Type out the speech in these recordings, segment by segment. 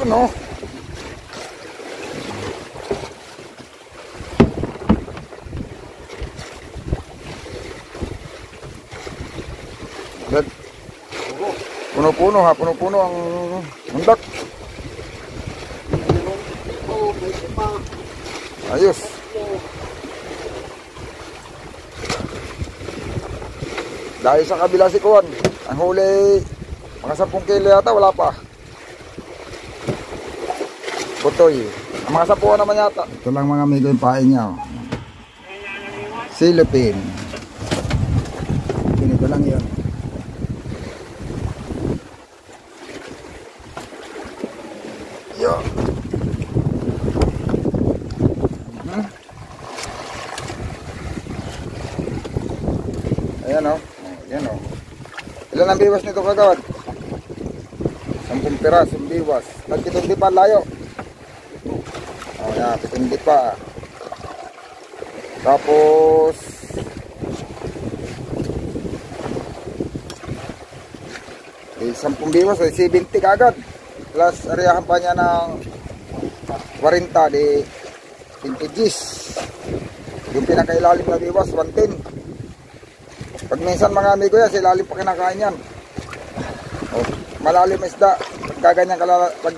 Yun oh. Dad. Puno-puno ha, puno-puno ang mundak. Ayos. Dahil sa kabila si Kuwan, ang huli, mga 10 kilo yata, wala pa. Putoy. Mga sapuan naman yata. Ito lang mga amigo yung pain niya. Oh. Silipin. Ganito lang yun. Yo. Hmm. Ayan o. Oh. Ayan o. Oh. Ilan ang biwas nito kagawad? Sampung pirasong biwas. Nagkitong di pa layo. O oh, yan, pitong di pa. Tapos eh, sampung biwas, eh, 70 kagad. Plus ariyahan pa niya ng 40 di 20 Gs. Yung pinakailalim na biwas 110 pag minsan mga amigo yan silalim pa kinakain yan. Oh, malalim isda. Pag ganyan kalala pag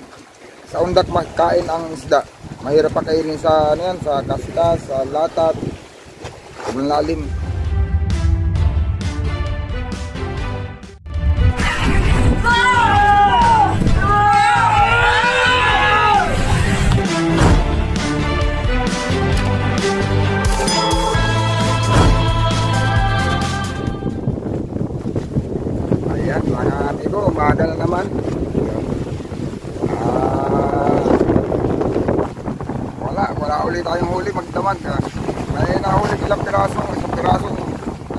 sa undat makain ang isda mahirap pa kainin sa ano yan sa kastas sa latat. Sobrang lalim. Umaga na naman ulit tayong huli magdamag uh, may nahuli ilang pirasong isang pirasong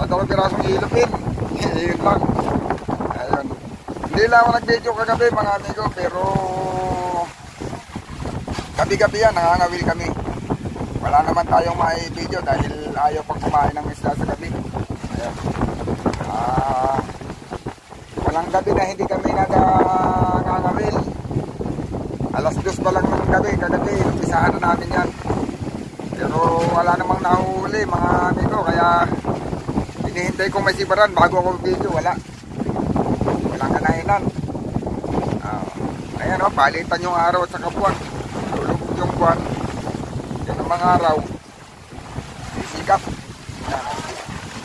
at dalawang pirasong ilupin yun lang. Ayun hindi lang ako nag video kagabi mga amigo pero gabi gabi yan nangangawil kami. Wala naman tayong may video dahil ayaw pang kumain ng isla sa gabi. Ayun ah walang gabi na hindi kami nagangawil alas dos pa lang ng gabi kagabi umpisahan na namin yan pero wala namang nahuli mga amigo. Kaya hinihintay kong may sibaran bago ako video. Wala. Walang kanahinan uh, ayan o oh, palitan yung araw at saka buwan. Tulog yung buwan. Yan ang mga araw. Sisikap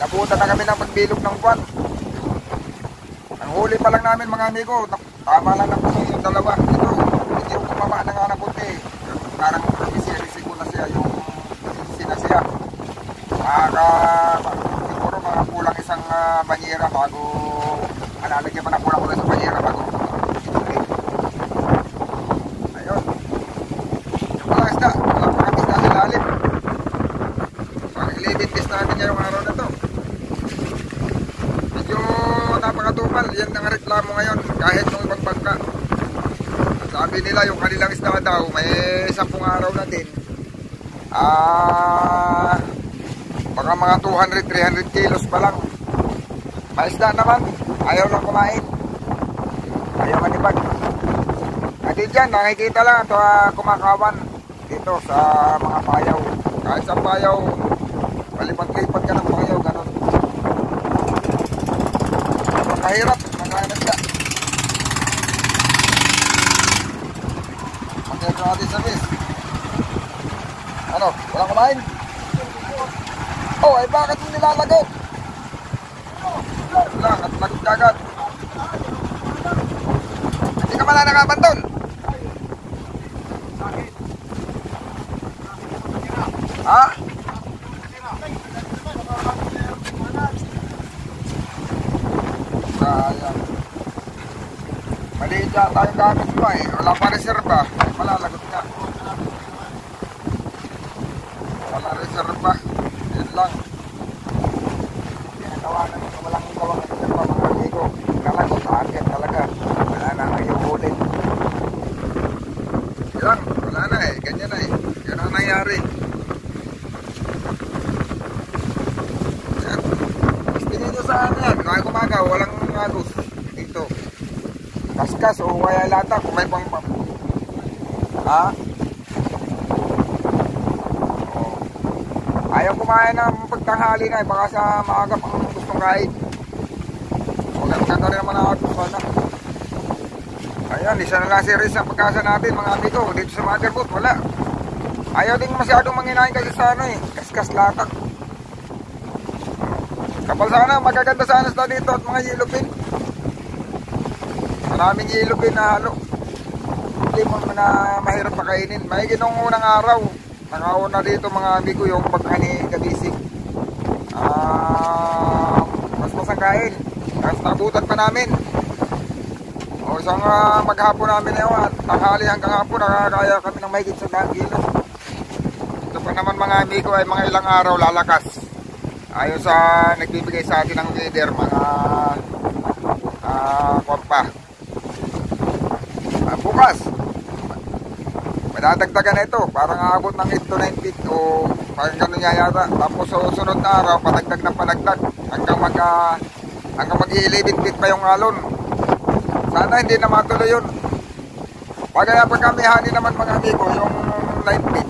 nabuta na kami ng pagbilog ng buwan. Ang huli pa lang namin mga amigo, tama lang ng puso dalawa. Ito, hindi ko kumama na nga ng puti. Parang risi-risi ko na siya yung. Maka, siguro mga kulang isang uh, banyera bago, malalagyan pa na kulang kulang isang banyera bago. Ayun. Yung mga isda, wala pa kami isda sa lalim. Parang 11 days natin niya yung araw na to. Napakatumal. Yan ang reklamo ngayon. Kahit nung ibang bangka sabi nila yung kanilang isda daw may 10 araw na din. Ah mga 200-300 kilos pa lang may isda naman ayaw lang kumain ayaw manipag at dyan nakikita lang ito uh, kumakawan dito sa mga payaw kahit sa payaw palipat-lipat ka ng payaw ganun Mahirap, nakahanap ka. Magkakaroon natin sa bis. Ano, walang kumain? Oh, ay bakit mo nilalago? Lang, at lagot agad. Hindi ka mala nakabantol. Ha? Sayang. Maliit yata yung gamit mo eh. Wala pa reserva. Malalagot ka. Wala reserva. Yan lang. Ginagawa na mga walang gawang reserva mga amigo. Kalagot, akin talaga. Wala na ngayong ulit. Yan, wala na eh. Ganyan na eh. Yan ang nangyari. Yan. Gusto sa ano yan. Kaya kumagaw, walang agos dito kaskas o kaya lata kung may pang Ha? Oo. Ayaw kumain ng pagtanghali na eh. Baka sa maaga pang gustong kain. Huwag maganda rin naman ako sana. Ayan, isa na lang series ang pagkasa natin mga amigo. Dito sa motherboard, wala. Ayaw din masyadong manginain kasi sa ano eh. Kaskas latak. Kapal sana, magaganda sana sa dito at mga yellow pin. Maraming yellow pin na halo. Hindi mo na mahirap pakainin. May ginong unang araw. Nakauna dito mga amigo yung pagka ni Gabisig. Ah, mas masangkain. Tapos nabutan pa namin. O isang uh, maghapon namin na yun at tanghali hanggang hapon nakakaya kami ng mahigit sa dahang kilo. Ito pa naman mga amigo ay mga ilang araw lalakas. Ayon sa nagbibigay sa atin ng leader mga uh, kompa. Uh, bukas, madadagdagan na ito. Parang aabot ng 8 to 9 feet o parang ganun niya yata. Tapos sa sunod na araw, padagdag na padagdag hanggang mag uh, hanggang mag 11 feet pa yung alon. Sana hindi na matuloy yun. Pagkaya pag kami hani naman mga amigo, yung 9 feet,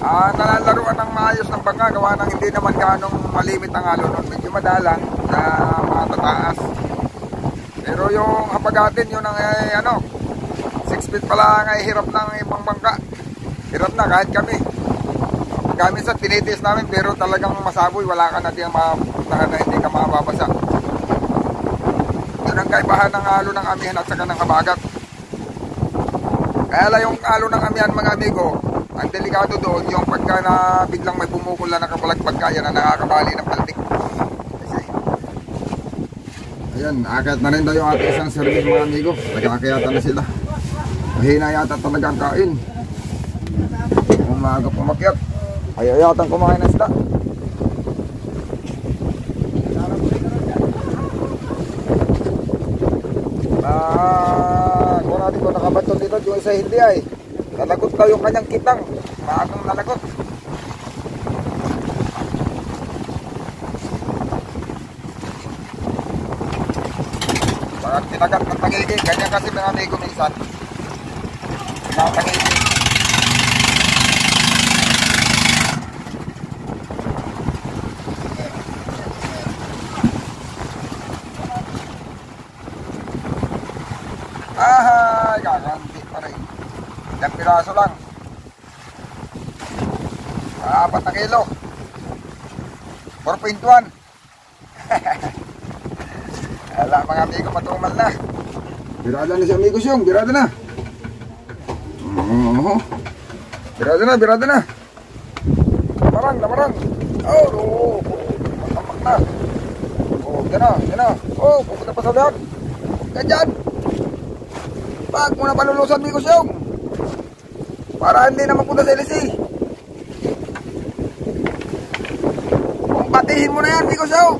ah, nalalaruan ng maayos ng bangka, gawa ng hindi naman ganong malimit ang alon nun. Medyo madalang sa mga tataas. Pero yung hapagatin yun ang eh, ano, 6 feet pala ang hirap ng ibang bangka. Hirap na kahit kami. Kami sa tinitis namin pero talagang masaboy, wala ka na din mapuntahan na hindi ka mababasa. Yun ang kaibahan ng alo ng amihan at saka ng habagat. Kaya lang yung alo ng amihan mga amigo, ang delikado doon yung pagka na biglang may pumukol na nakapalagpag kaya na nakakabali ng paltik. Ayan, akat na rin daw yung ating isang service mga amigo. Nagkakayata na sila. Mahina yata talaga ang kain. Umaga pumakyat. Ayaw yata kumain ng isda. Ah, kung natin kung nakabaton dito, yung isa hindi ay. Nalagot daw yung kanyang kitang. Maagang nalagot. Bakit tinagat ng tangigi? Ganyan kasi mga amigo minsan. Ahay, gaganti pa rin. Ilang piraso lang. Apat na kilo. 4.1. Wala mga amigo matumal na. Birada na si amigo siyong, birada na. Oo. Birada na, birada na. Lamarang, lamarang. Oh, oh, matamak na. Oh, yan na, yan na. Oh, pupunta pa sa lahat. Ganyan. Pag mo na palulusan, amigo siyong. Para hindi na mapunta sa LC. Kung patihin mo na yan, amigo siyong.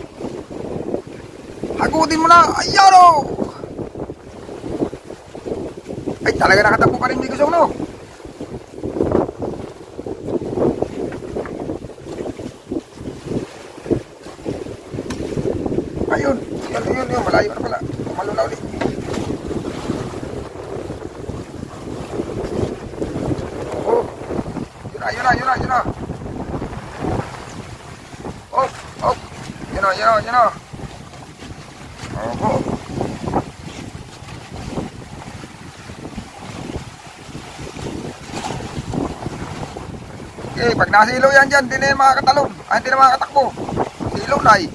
Hagutin mo na. Ayan o. Ay, talaga nakatakbo pa rin, amigo siyong, no? Ayun. Yun, yun, yun. Malayo na pala. Tumalo na ulit. Oh. Yun na, yun na, yun na, yun na. Oh, oh. Yun na, yun na, yun na. Oh, Okay, pag nasilaw yan dyan, hindi na yan makakatalon. Ah, hindi na makakatakbo. Silaw na eh.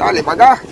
Dali, baga. Oh.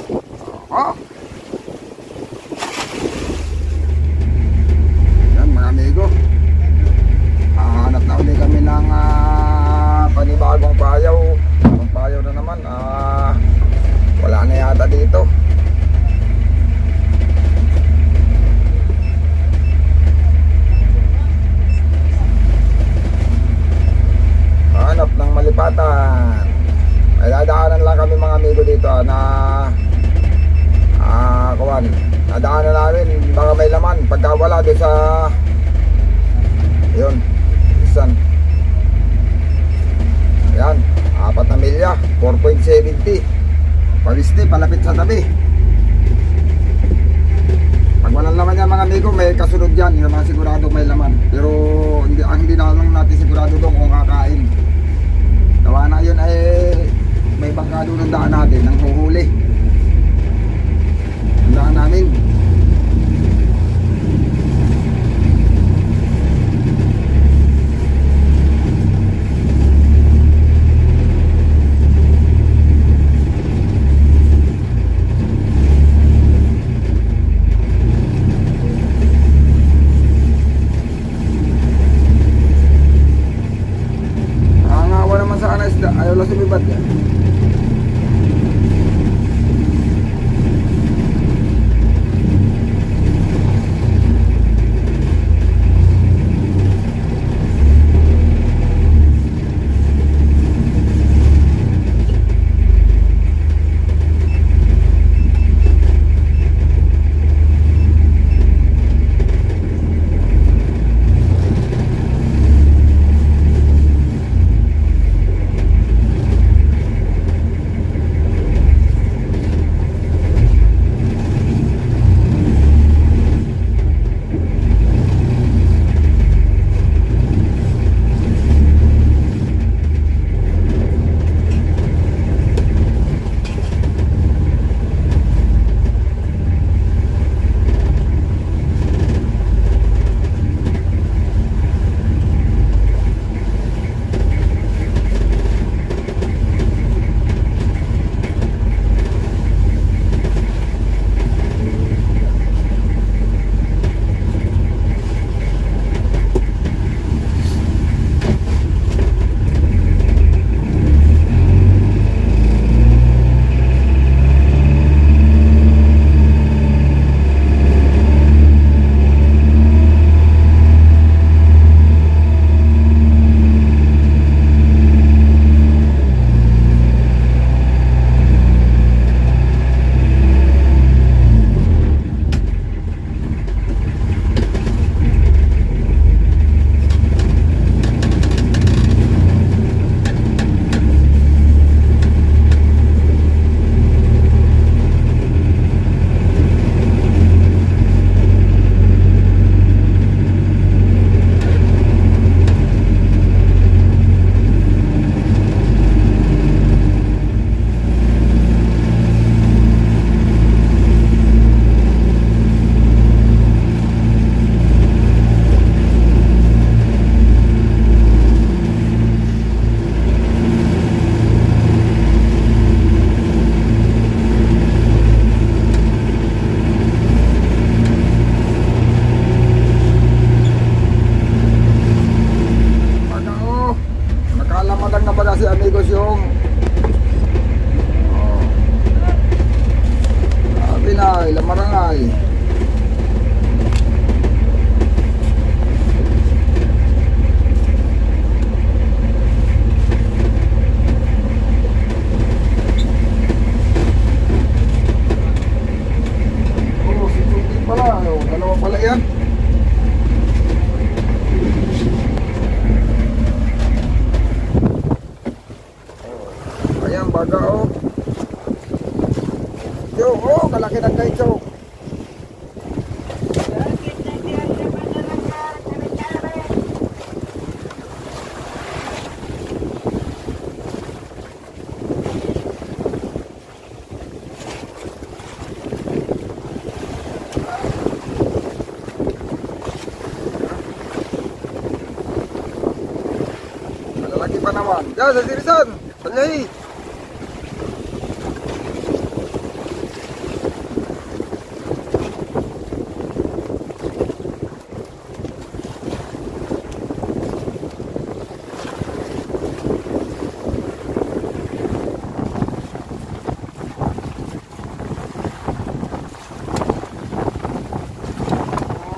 Yan, sa Sirisan. Sanyay.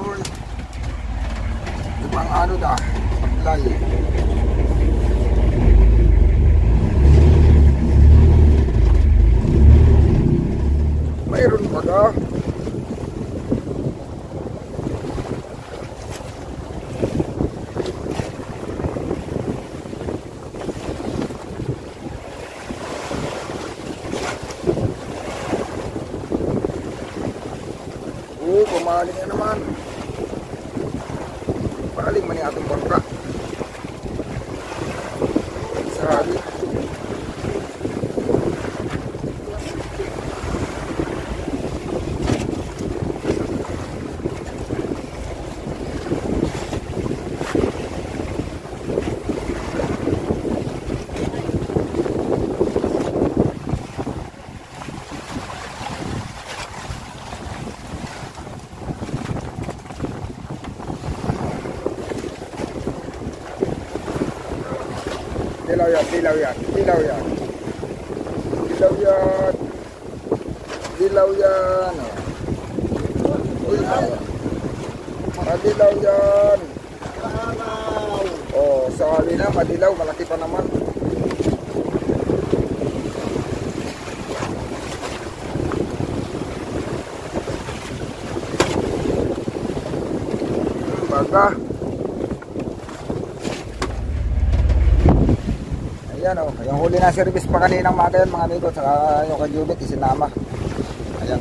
Uy. Ibang ano da. Paglay. paling yan naman. Paling man yung atong bangka. Sabi. Dilaw yan, dilaw yan, dilaw yan. Dilaw yan. Dilaw yan. Uy, madilaw yan. Oh, sakali na, madilaw, malaki pa naman. Baga. Ayan o, yung huli na service pa kaninang maga yan mga amigo, saka yung kay Jubit isinama. Ayan.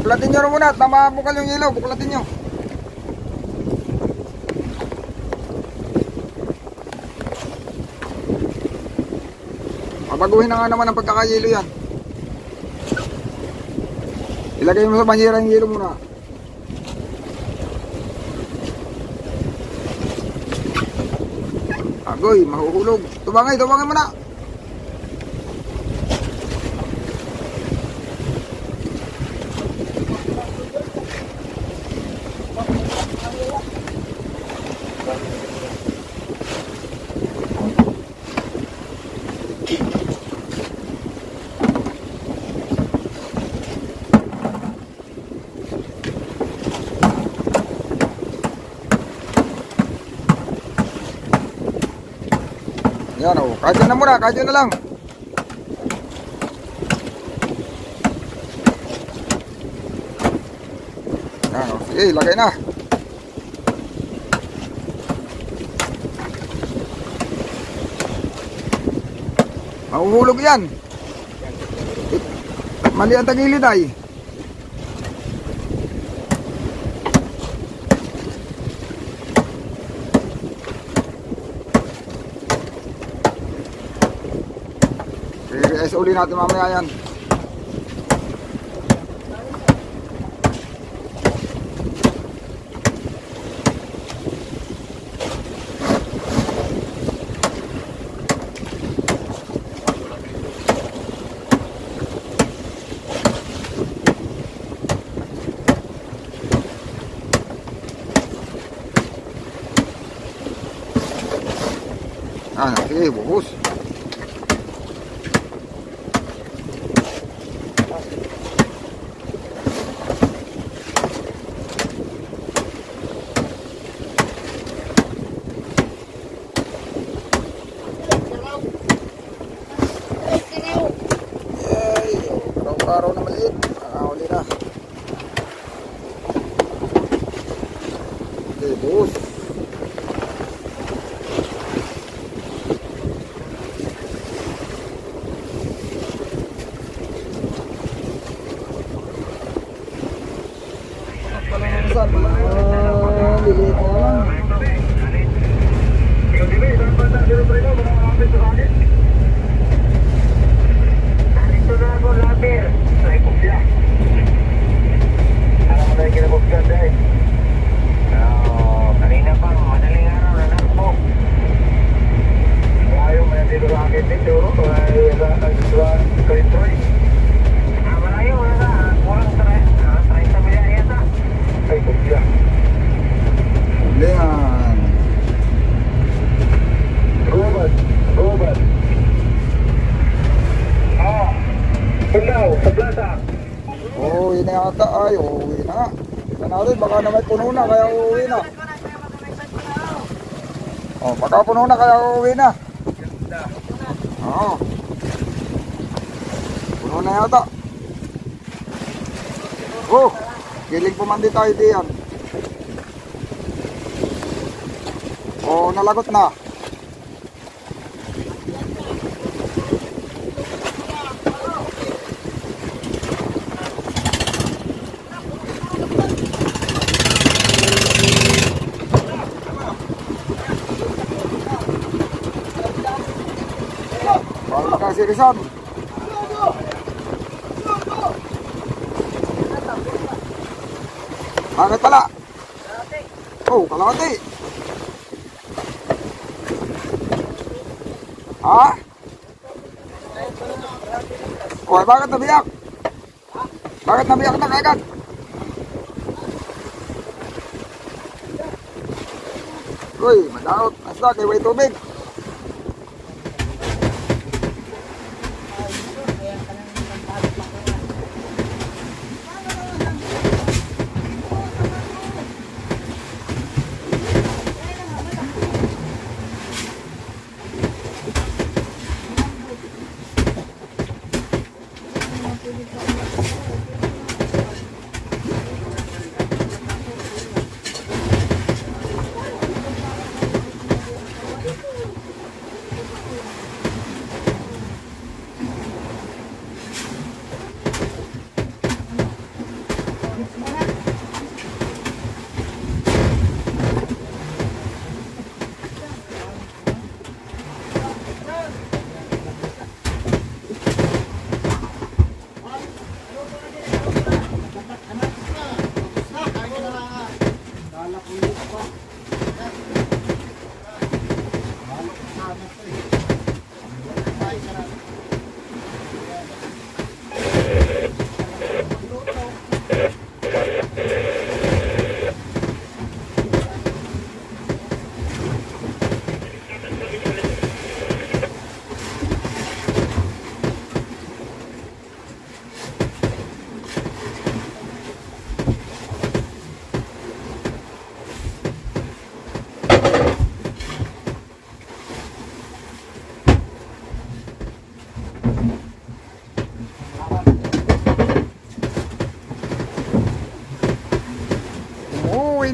Buklatin nyo muna at namabukal yung ilaw, buklatin nyo. Pabaguhin na nga naman ang pagkakayelo yan. Ilagay mo sa banyera yung yelo muna. Agoy, mahuhulog. Tubangay, tubangay mo na. Yan o, kahit na muna, kahit na lang. Yan o, sige, lagay na. Mahuhulog yan. Mali ang tagilid ay. Uli natin mamaya yan. Ah, sige, buhos. Baka na may puno na, kaya uuwi na. Oh, baka puno na, kaya uuwi na. Oo. Puno na yata. Oh, kiling pumandi tayo diyan. Oh, nalagot na. Rizon. Bakit pala? Oh, cái Ha? Oy, bakit nabiyak? Bakit nabiyak na kagad? Uy, madaot. Asla, kay way tubig.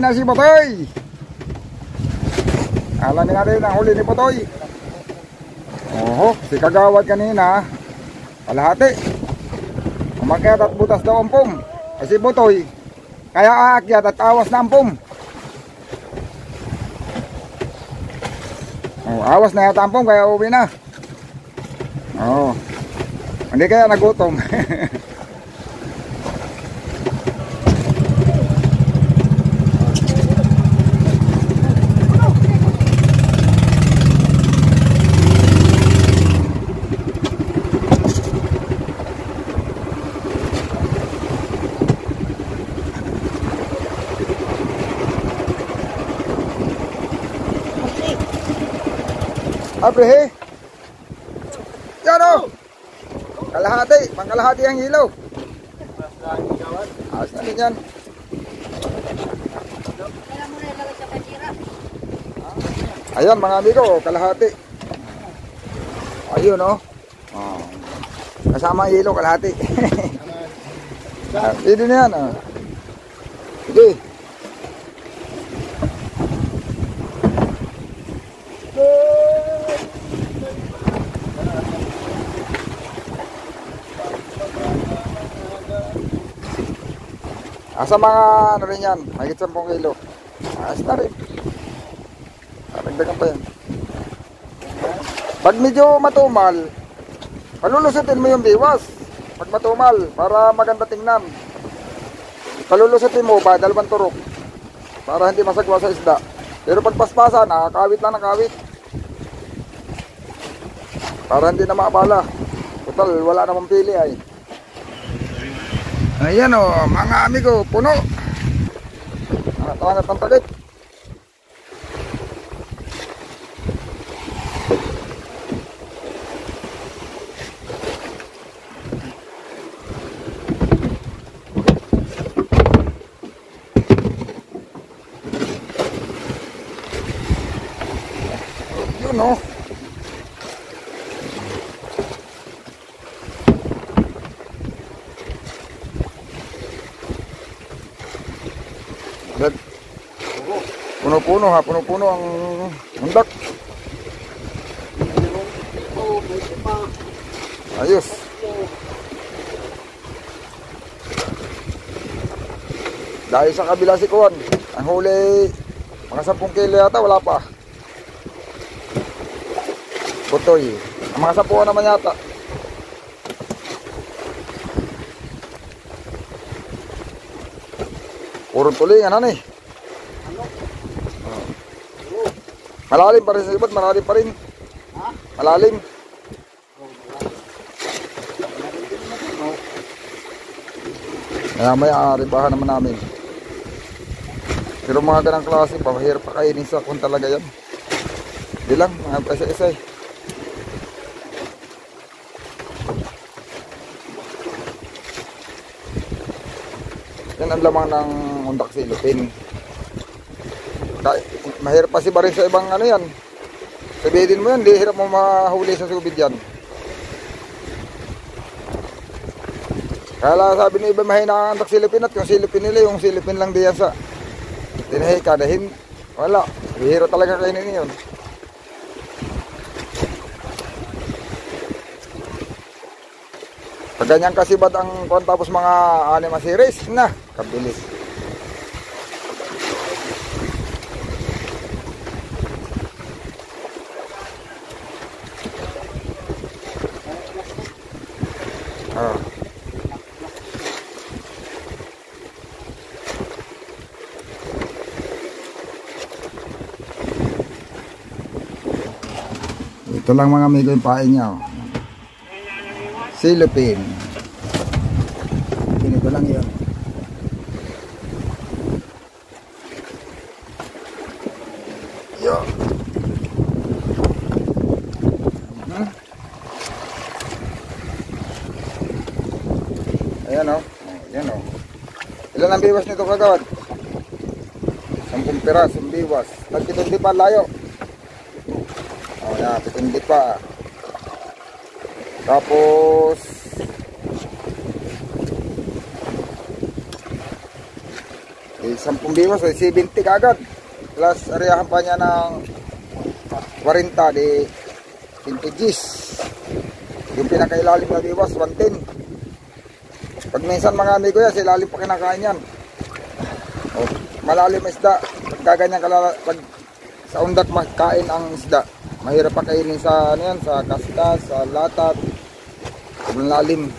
Na si Botoy. Alamin natin ang huli ni Botoy. Oho, si Kagawad kanina. Kalahati. Umakyat at butas daw ang pum. Kasi Botoy, kaya aakyat at awas na ang pum. Oh, awas na yata ang pum, kaya uwi na. Oh. Hindi kaya nagutom. Abre, Yan o. Kalahati. Pangkalahati ang ilaw. Ayos na din yan. Ayan mga amigo, kalahati. Ayun o. Oh. Kasama ang ilaw, kalahati. Ah, Pwede na yan. Oh. Sige. Asa mga ano rin yan, mahigit 10 kilo. Ayos na rin. Karagdagan pa yan. Pag medyo matumal, palulusutin mo yung biwas. Pag matumal, para maganda tingnan. Palulusutin mo ba, dalawang turok. Para hindi masagwa sa isda. Pero pag paspasa, nakakawit lang nakawit. Para hindi na maabala. Total, wala namang pili ay. Ayan o, mga amigo, puno. Natangat ng talit. punong-puno ha, punong-puno ang hundak. Ayos. Dahil sa kabila si Kuan, ang huli, mga 10 kilo yata, wala pa. Butoy, ang mga 10 naman yata. Puro tulingan, ano eh. Malalim pa rin sa ibot, malalim pa rin. Malalim. Kaya may aaribahan naman namin. Pero mga ganang klase, pahirap pa kainin sa kung talaga yan. Hindi lang, mga isa-isa eh. Yan ang lamang ng undak silupin. Mahirap pa si rin sa ibang ano yan. Sabihin mo yan, di hirap mo mahuli sa subid yan. Kaya lang sabi ni iba mahina ang andak silupin at yung silupin nila, yung silupin lang diyan sa tinahi ka dahil wala. Bihira talaga kainin yun. Pag ganyan kasi ba't ang kung tapos mga anima series, na, kabilis. Ito lang mga amigo yung pain niya. Oh. Silipin. Ganito lang yun. Yo. Hmm? Ayan o. Oh. Ayan o. Oh. Ilan ang biwas nito kagawad? Sampung piras, ang biwas. Tagpitong di pa layo. O oh, yan, pitong di pa. Tapos eh, 10 biwas, eh, 70 kagad. Plus, ariyahan pa niya ng 40 di 20 Gs. Yung pinakailalim na biwas, 110. Pag minsan mga amigo yan, sa ilalim pa kinakain yan. O, malalim isda. Pag kaganyan kalala, pag sa undak makain ang isda. Mahirap pa kainin sa ano yan, sa kaskas, sa latat. Sobrang lalim.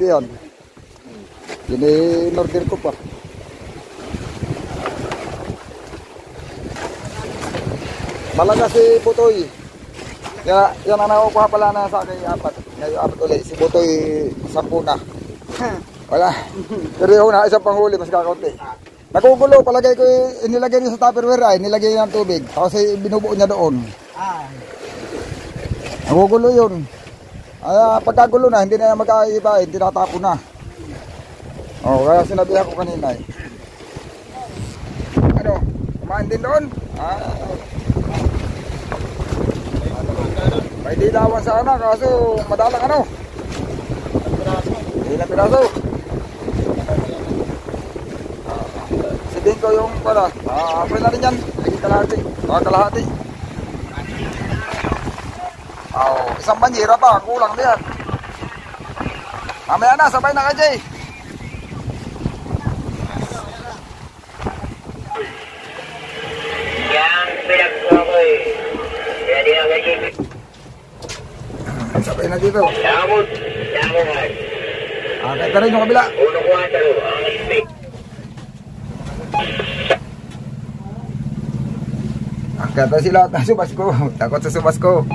Na yan. Yun in-order ko pa. Malaga si Butoy. Kaya yan ang nakukuha pala na sa akin apat. Ngayon apat ulit. Si Butoy, sampu na. Wala. Pero yung una, isang panghuli, mas kakaunti. Nagugulo, palagay ko eh, inilagay niya sa tupperware ay, nilagay niya ng tubig. Tapos eh, binubuo niya doon. Nagugulo yun. Ay, pagkagulo na, hindi na magkaiba, hindi natapon na. Oh, kaya sinabihan ko kanina eh. Ano, kumain din doon? Ah, may dilawan sana, kaso madalang ano. Ilang piraso? Ah, Si Dinko yung pala. Ah, apoy na rin yan. Lagi kalahati. Ah, kalahati. Oh, isang banyera pa. Kulang na yan. Mamaya na, sabay na ka, Jay. Yang pinagkuha ko eh. Kaya di na nagiging. Sabay na dito. Damot. Damot. Ah, na rin yung kabila. Uno ko ang talo. Ang isip. Angkat na sila at subas ko. Takot sa subas ko.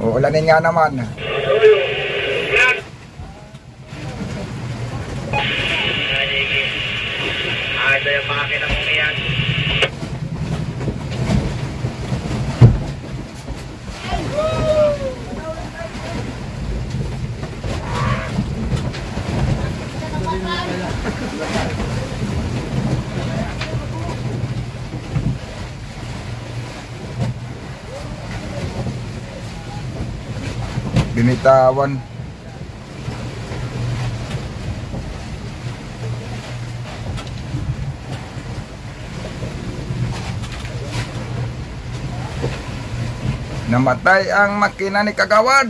Uulanin nga naman. Ito yung makina mo yan. Binitawan. Namatay ang makina ni Kagawad.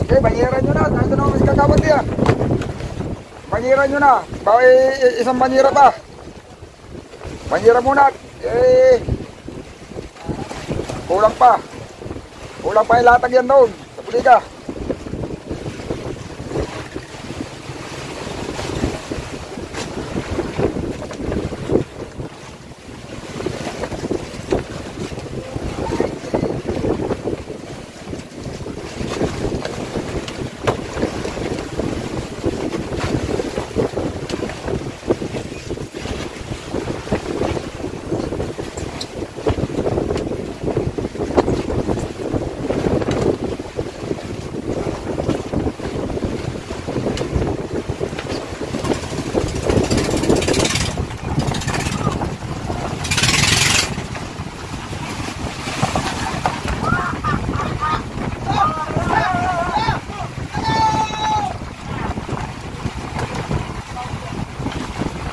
Okay, banyeran nyo na. Nandun ako si Kagawad yan. Banyeran nyo na. Bawa i- isang banyera pa. Banyera muna. Eh, kulang pa. Kulang pa ilatag yan doon. Sa puliga.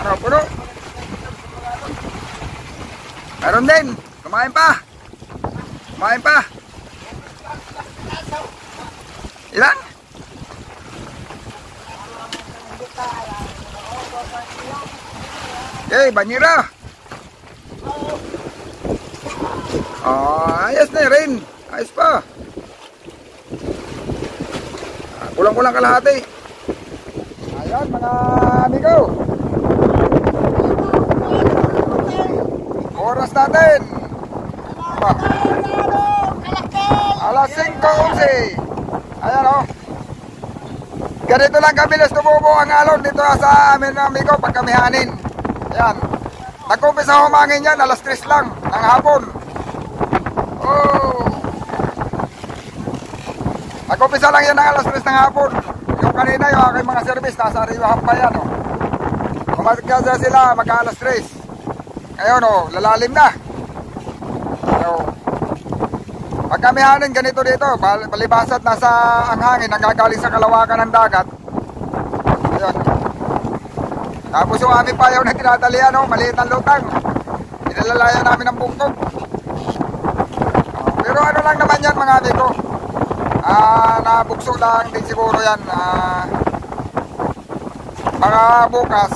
Ano, puno? Meron din. Kumain pa. Kumain pa. Ilan? Banyera. Ah, ayos na rin. Ayos pa. Ah, Kulang-kulang kalahati. Ayan, mga amigo. Oras natin. Pa. Alas 5.11. Ayan o. Oh. Ganito lang kabilis tumubo ang alon dito sa amin amigo pag kami hanin. Ayan. Nag-umpisa humangin yan alas 3 lang ng hapon. Oh. Nag-umpisa lang yan ng alas 3 ng hapon. Yung kanina yung aking mga service nasa Riwahan pa yan. Oh. Kumagasya sila magka alas 3. Ngayon oh, lalalim na. So, pag kami hanin ganito dito, balibasat nasa ang hangin, nanggagaling sa kalawakan ng dagat. Ayun. Tapos yung aming payaw na tinatalian, oh, maliit ang lutang. Inalalayan namin ng bungkog. Pero ano lang naman yan mga amigo. Ah, nabukso lang din siguro yan. Ah, mga bukas,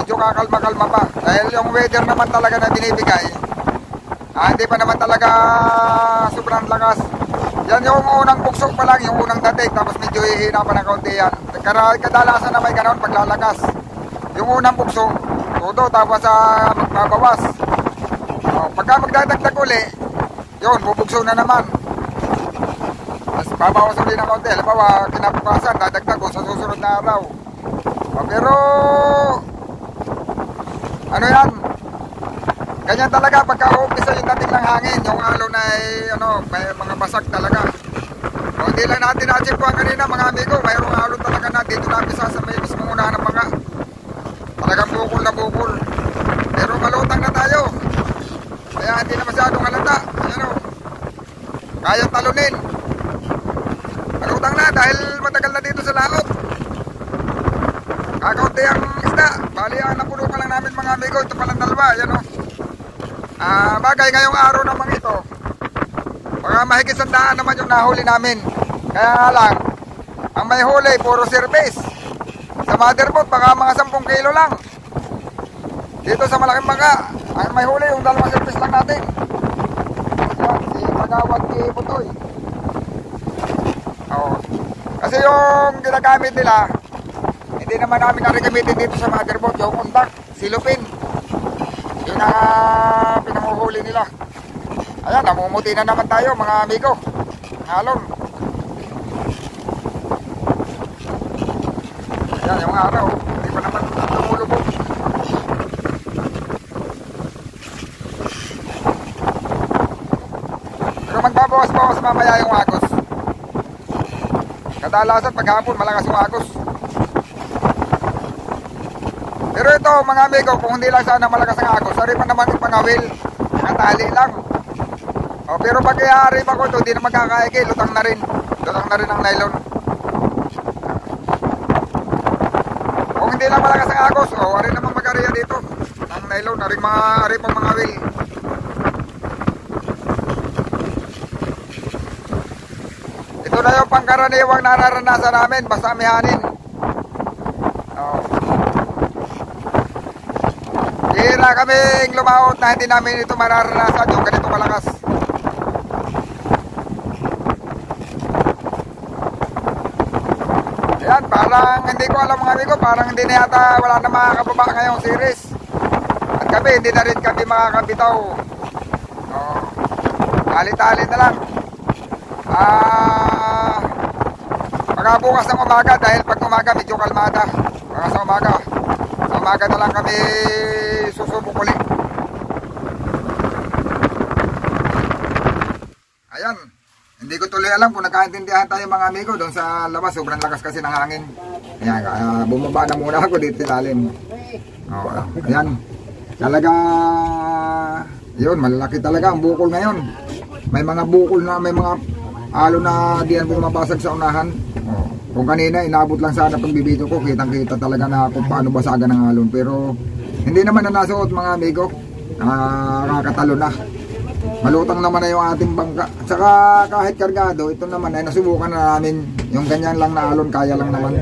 medyo kakalma-kalma pa. Dahil yung weather naman talaga na binibigay, ah, hindi pa naman talaga sobrang lakas. Yan yung unang bukso pa lang, yung unang dating, tapos medyo hihina pa ng kaunti yan. Kadalasan na may ganoon paglalakas. Yung unang bukso, todo, tapos ah, magbabawas. Oh, pagka magdadagdag uli, yun, bubukso na naman. Mas babawas ulit ng konti. Halimbawa, kinabukasan, dadagdag ko sa susunod na araw. Oh, pero, ano yan? Ganyan talaga, pagka umpisa yung dating ng hangin, yung alo na ay, ano, may mga basag talaga. O, hindi lang natin na-achievean kanina, mga amigo. Mayroong alo talaga na dito napisa sa may mismong unahan ng mga. Talagang bukol na bukol. Pero malutang na tayo. Kaya hindi na masyadong halata. Ayan o. Kaya talunin. Malutang na dahil matagal na dito sa laot. Kakaunti ang isda. Bali ang napuno pa lang namin mga amigo. Ito palang dalawa. Ayan o. Ah, bagay ngayong araw naman ito. Baka mahigit sandaan naman yung nahuli namin. Kaya lang, ang may huli, puro service. Sa motherboard, baka mga 10 kilo lang. Dito sa malaking bangka, ang may huli, yung dalawang service lang natin. Yan, si Pagawad ni Butoy. Oo. Kasi yung ginagamit nila, hindi naman namin narigamitin dito sa motherboard, yung undak, silupin. Yun ang pinanguhuli nila. Ayan, namumuti na naman tayo mga amigo. Ngalon. Ayan, yung araw. Hindi pa naman tumulubog. Pero magbabawas-bawas mamaya yung agos. Kadalasan paghapon malakas yung agos. Pero ito mga amigo, kung hindi lang sana malakas ang agos, sorry pa naman yung pangawil. Nakatali lang. O, pero pag iari pa ko ito, hindi na magkakaigi, lutang na rin. Lutang na rin ang nylon. Kung hindi lang malakas ang agos, o, ari naman mag-ariya dito. Ang nylon, ari mga, ari pang mga wil. Yung pangkaraniwang nararanasan namin, basta mihanin. O. Hira kaming lumaot na hindi namin ito mararanasan yung ganito kalakas. Ayan, parang hindi ko alam mga amigo, parang hindi na yata wala na makakababa ngayong series. At kami, hindi na rin kami makakabitaw. Oh, tali-tali na lang. Ah, baka bukas ng umaga dahil pag umaga medyo kalmada. Baka sa umaga. Sa umaga na lang kami susubok ulit. Ayan. Hindi ko tuloy alam kung nagkaintindihan tayo mga amigo doon sa labas. Sobrang lakas kasi ng hangin. Ayan, ah, bumaba na muna ako dito ilalim. Oh, ayan. Talaga, yun, malalaki talaga ang bukol ngayon. May mga bukol na, may mga alo na diyan bumabasag sa unahan. Oh, kung kanina, inabot lang sana pagbibito ko, kitang-kita talaga na kung paano basagan ng alon. Pero, hindi naman na nasuot mga amigo. Nakakatalo na. Malutang naman na yung ating bangka. At saka kahit kargado, ito naman ay nasubukan na namin. Yung ganyan lang na alon, kaya lang naman.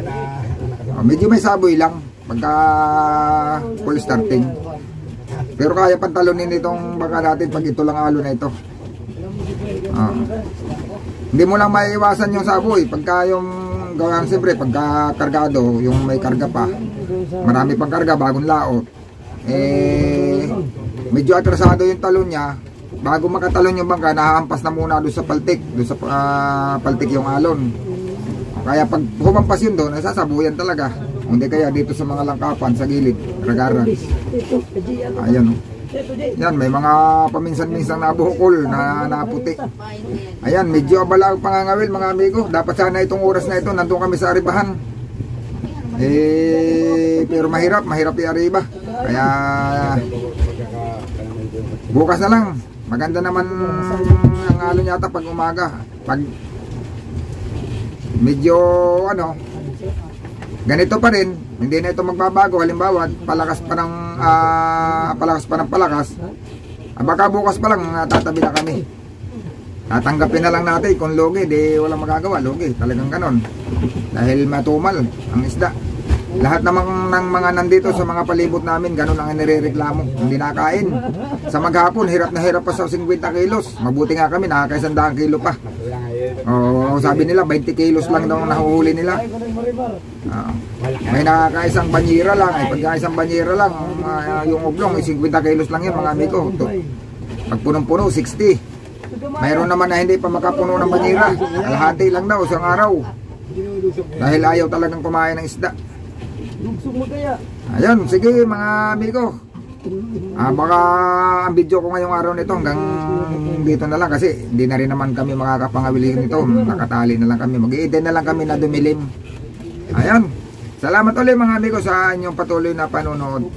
Oh, medyo may saboy lang pagka full starting. Pero kaya pantalunin itong bangka natin pag ito lang alon na ito. Ah. Hindi mo lang maiiwasan yung saboy. Pagka yung gawin siyempre, pagka kargado, yung may karga pa, marami pang karga, bagong laot, eh, medyo atrasado yung talon niya, bago makatalon yung bangka, nahahampas na muna doon sa paltik, doon sa ah, paltik yung alon. Kaya pag humampas yun doon, nasasabuyan talaga. Hindi kaya dito sa mga langkapan, sa gilid, ragaran. Ayan. oh. Yan, may mga paminsan-minsan na buhokol na naputi. Ayan, medyo abala ang pangangawil mga amigo. Dapat sana itong oras na ito, nandun kami sa Aribahan. Eh, pero mahirap, mahirap i-Ariba. Kaya, bukas na lang. Maganda naman ang alon yata pag umaga. Pag medyo ano, ganito pa rin, hindi na ito magbabago. Halimbawa, palakas pa ng ah, palakas pa ng palakas. Ah, baka bukas pa lang tatabi na kami. tatanggapin na lang natin kung logi, di walang magagawa, logi, talagang ganon. Dahil matumal ang isda. Lahat namang ng mga nandito sa mga palibot namin, ganun ang nirereklamo. Hindi nakain. Sa maghapon, hirap na hirap pa sa 50 kilos. Mabuti nga kami, nakakaisandaan kilo pa. Oo, sabi nila 20 kilos lang daw ang nahuhuli nila. Oo. may nakakaisang banyera lang. Eh, pagka isang banyera lang, ah, yung oblong, eh, 50 kilos lang yan mga amigo. To. Pag punong-puno, 60. Mayroon naman na hindi pa makapuno ng banyera. Alhati lang daw isang araw. Dahil ayaw talagang kumain ng isda. Ayun, sige mga amigo. Ah, baka ang video ko ngayong araw nito hanggang dito na lang kasi hindi na rin naman kami makakapangawili nito. Nakatali na lang kami. mag na lang kami na dumilim. Ayun. Salamat ulit mga amigo sa inyong patuloy na panonood.